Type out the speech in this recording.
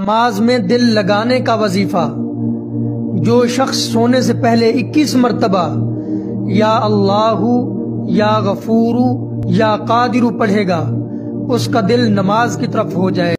نماز میں دل لگانے کا وظیفہ۔ جو شخص سونے سے پہلے اکیس مرتبہ یا اللہ، یا غفور، یا قادر پڑھے گا، اس کا دل نماز کی طرف ہو جائے۔